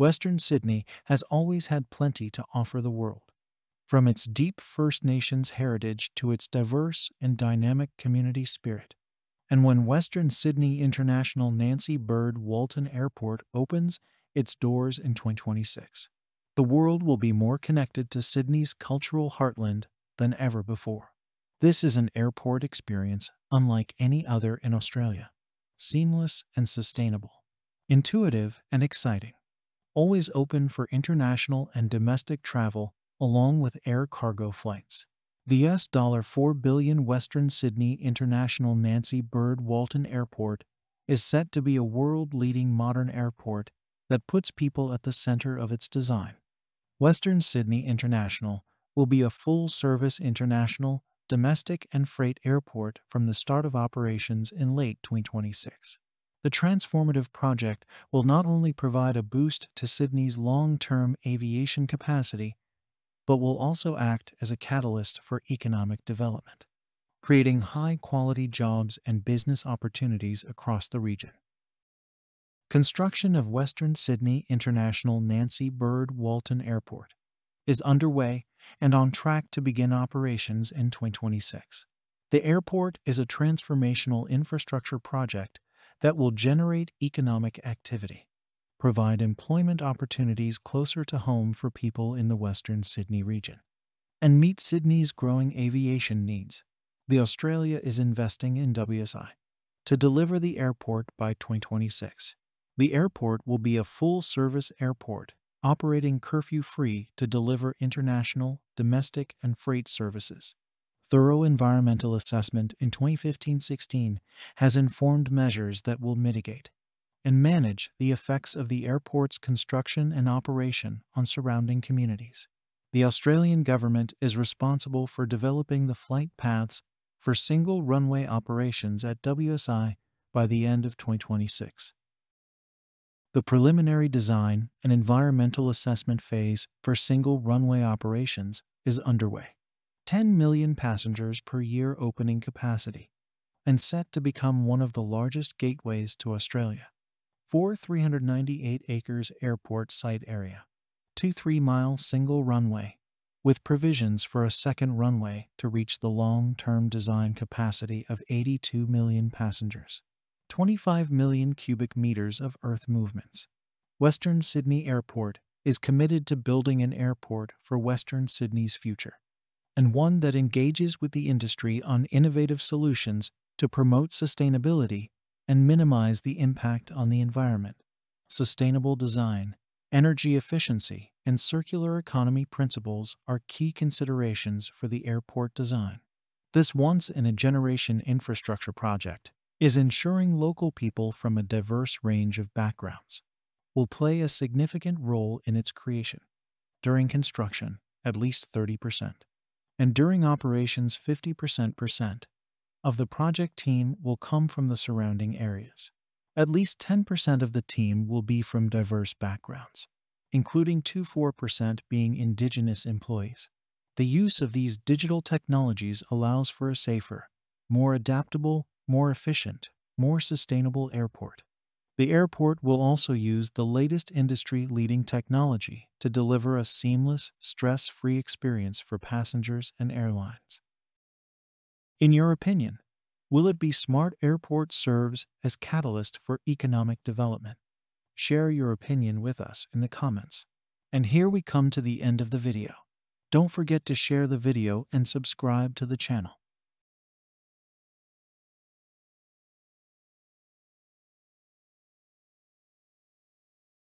Western Sydney has always had plenty to offer the world. From its deep First Nations heritage to its diverse and dynamic community spirit. And when Western Sydney International Nancy Bird Walton Airport opens its doors in 2026, the world will be more connected to Sydney's cultural heartland than ever before. This is an airport experience unlike any other in Australia. Seamless and sustainable, intuitive and exciting, always open for international and domestic travel along with air cargo flights. The $4 billion Western Sydney International Nancy Bird Walton Airport is set to be a world-leading modern airport that puts people at the center of its design. Western Sydney International will be a full-service international, domestic and freight airport from the start of operations in late 2026. The transformative project will not only provide a boost to Sydney's long-term aviation capacity, but will also act as a catalyst for economic development, creating high-quality jobs and business opportunities across the region. Construction of Western Sydney International Nancy Bird Walton Airport is underway and on track to begin operations in 2026. The airport is a transformational infrastructure project that will generate economic activity, provide employment opportunities closer to home for people in the Western Sydney region, and meet Sydney's growing aviation needs. The Australia is investing in WSI to deliver the airport by 2026. The airport will be a full-service airport operating curfew-free to deliver international, domestic, and freight services. Thorough environmental assessment in 2015-16 has informed measures that will mitigate and manage the effects of the airport's construction and operation on surrounding communities. The Australian government is responsible for developing the flight paths for single runway operations at WSI by the end of 2026. The preliminary design and environmental assessment phase for single runway operations is underway. 10 million passengers per year opening capacity, and set to become one of the largest gateways to Australia. 4 398 acres airport site area, 2 3 mile single runway, with provisions for a second runway to reach the long term design capacity of 82 million passengers. 25 million cubic meters of Earth movements. Western Sydney Airport is committed to building an airport for Western Sydney's future, and one that engages with the industry on innovative solutions to promote sustainability and minimize the impact on the environment. Sustainable design, energy efficiency, and circular economy principles are key considerations for the airport design. This once-in-a-generation infrastructure project is ensuring local people from a diverse range of backgrounds will play a significant role in its creation. During construction, at least 30%, and during operations 50% of the project team will come from the surrounding areas. At least 10% of the team will be from diverse backgrounds, including 2-4% being Indigenous employees. The use of these digital technologies allows for a safer, more adaptable, more efficient, more sustainable airport. The airport will also use the latest industry-leading technology to deliver a seamless, stress-free experience for passengers and airlines. In your opinion, will it be Smart Airport serves as catalyst for economic development? Share your opinion with us in the comments. And here we come to the end of the video. Don't forget to share the video and subscribe to the channel.